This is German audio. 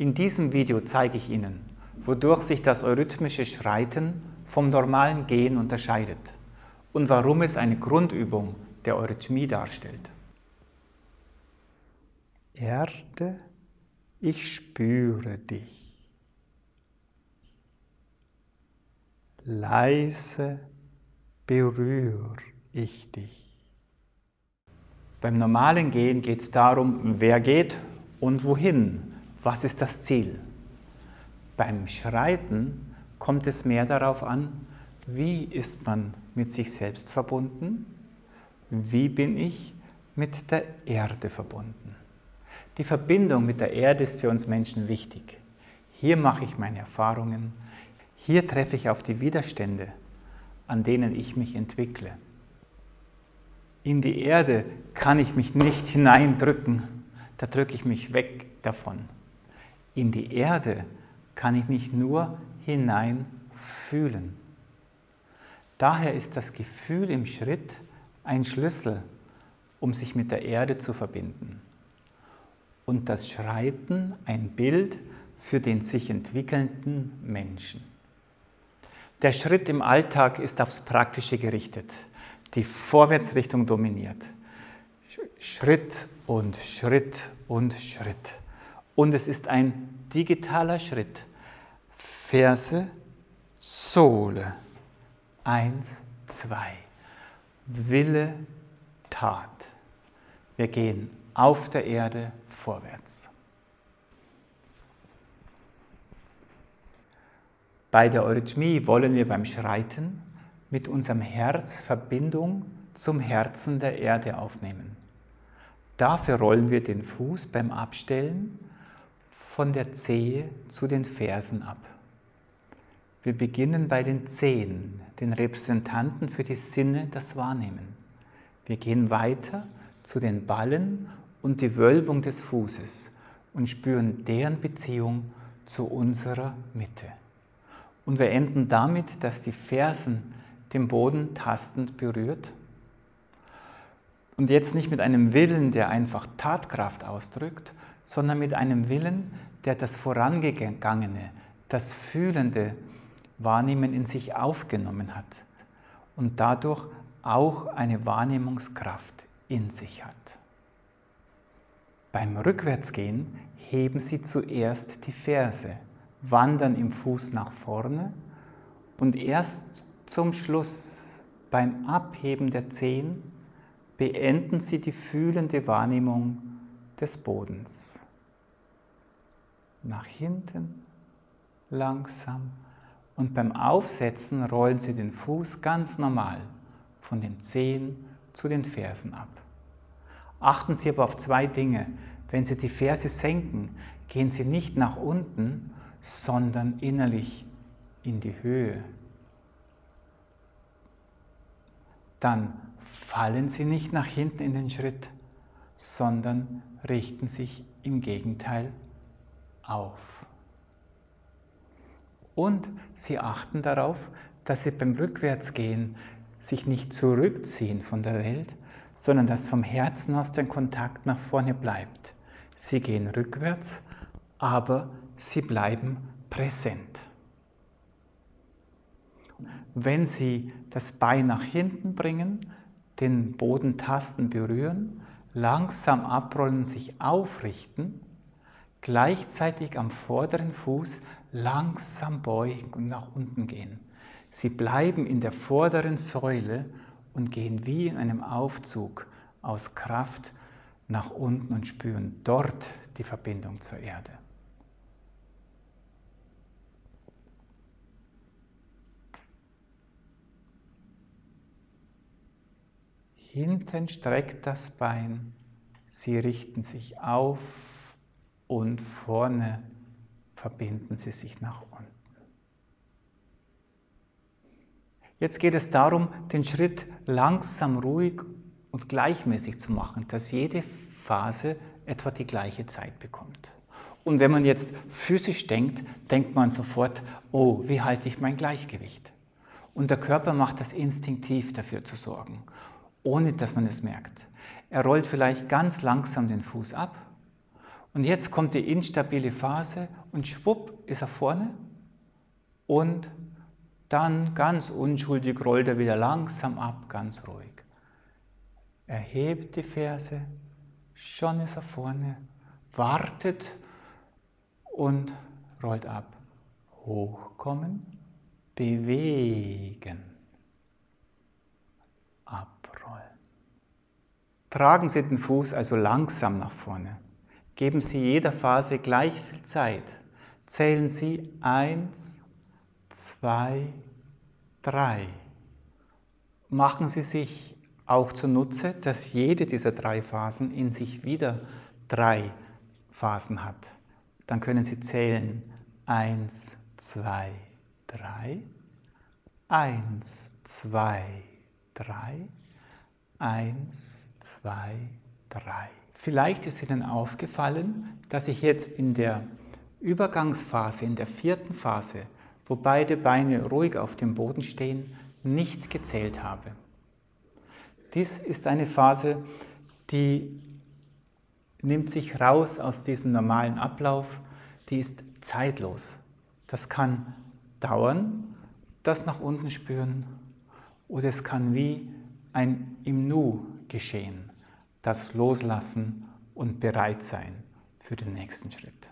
In diesem Video zeige ich Ihnen, wodurch sich das eurythmische Schreiten vom normalen Gehen unterscheidet und warum es eine Grundübung der Eurythmie darstellt. Erde, ich spüre dich. Leise berühre ich dich. Beim normalen Gehen geht es darum, wer geht und wohin was ist das Ziel? Beim Schreiten kommt es mehr darauf an, wie ist man mit sich selbst verbunden? Wie bin ich mit der Erde verbunden? Die Verbindung mit der Erde ist für uns Menschen wichtig. Hier mache ich meine Erfahrungen. Hier treffe ich auf die Widerstände, an denen ich mich entwickle. In die Erde kann ich mich nicht hineindrücken, da drücke ich mich weg davon in die Erde kann ich mich nur hinein fühlen. Daher ist das Gefühl im Schritt ein Schlüssel, um sich mit der Erde zu verbinden. Und das Schreiten ein Bild für den sich entwickelnden Menschen. Der Schritt im Alltag ist aufs Praktische gerichtet. Die Vorwärtsrichtung dominiert. Schritt und Schritt und Schritt. Und es ist ein digitaler Schritt. Verse, Sohle. Eins, zwei. Wille, Tat. Wir gehen auf der Erde vorwärts. Bei der Eurythmie wollen wir beim Schreiten mit unserem Herz Verbindung zum Herzen der Erde aufnehmen. Dafür rollen wir den Fuß beim Abstellen von der Zehe zu den Fersen ab. Wir beginnen bei den Zehen, den Repräsentanten für die Sinne, das Wahrnehmen. Wir gehen weiter zu den Ballen und die Wölbung des Fußes und spüren deren Beziehung zu unserer Mitte. Und wir enden damit, dass die Fersen den Boden tastend berührt. Und jetzt nicht mit einem Willen, der einfach Tatkraft ausdrückt, sondern mit einem Willen, der das Vorangegangene, das fühlende Wahrnehmen in sich aufgenommen hat und dadurch auch eine Wahrnehmungskraft in sich hat. Beim Rückwärtsgehen heben Sie zuerst die Ferse, wandern im Fuß nach vorne und erst zum Schluss beim Abheben der Zehen beenden Sie die fühlende Wahrnehmung des Bodens nach hinten, langsam. Und beim Aufsetzen rollen Sie den Fuß ganz normal von den Zehen zu den Fersen ab. Achten Sie aber auf zwei Dinge. Wenn Sie die Ferse senken, gehen Sie nicht nach unten, sondern innerlich in die Höhe. Dann fallen Sie nicht nach hinten in den Schritt, sondern richten sich im Gegenteil auf. Und sie achten darauf, dass sie beim Rückwärtsgehen sich nicht zurückziehen von der Welt, sondern dass vom Herzen aus der Kontakt nach vorne bleibt. Sie gehen rückwärts, aber sie bleiben präsent. Wenn Sie das Bein nach hinten bringen, den Boden tasten, berühren, langsam abrollen, sich aufrichten, gleichzeitig am vorderen Fuß langsam beugen und nach unten gehen. Sie bleiben in der vorderen Säule und gehen wie in einem Aufzug aus Kraft nach unten und spüren dort die Verbindung zur Erde. Hinten streckt das Bein, sie richten sich auf und vorne verbinden sie sich nach unten. Jetzt geht es darum, den Schritt langsam, ruhig und gleichmäßig zu machen, dass jede Phase etwa die gleiche Zeit bekommt. Und wenn man jetzt physisch denkt, denkt man sofort, oh, wie halte ich mein Gleichgewicht? Und der Körper macht das instinktiv dafür zu sorgen, ohne dass man es merkt. Er rollt vielleicht ganz langsam den Fuß ab Und jetzt kommt die instabile Phase und schwupp ist er vorne und dann ganz unschuldig rollt er wieder langsam ab, ganz ruhig. Er hebt die Ferse, schon ist er vorne, wartet und rollt ab. Hochkommen, bewegen, abrollen. Tragen Sie den Fuß also langsam nach vorne. Geben Sie jeder Phase gleich viel Zeit. Zählen Sie eins, zwei, drei. Machen Sie sich auch zunutze, dass jede dieser drei Phasen in sich wieder drei Phasen hat. Dann können Sie zählen eins, zwei, drei, eins, zwei, drei, eins, zwei, drei. Vielleicht ist Ihnen aufgefallen, dass ich jetzt in der Übergangsphase, in der vierten Phase, wo beide Beine ruhig auf dem Boden stehen, nicht gezählt habe. Dies ist eine Phase, die nimmt sich raus aus diesem normalen Ablauf, die ist zeitlos. Das kann dauern, das nach unten spüren, oder es kann wie ein im Nu geschehen das Loslassen und bereit sein für den nächsten Schritt.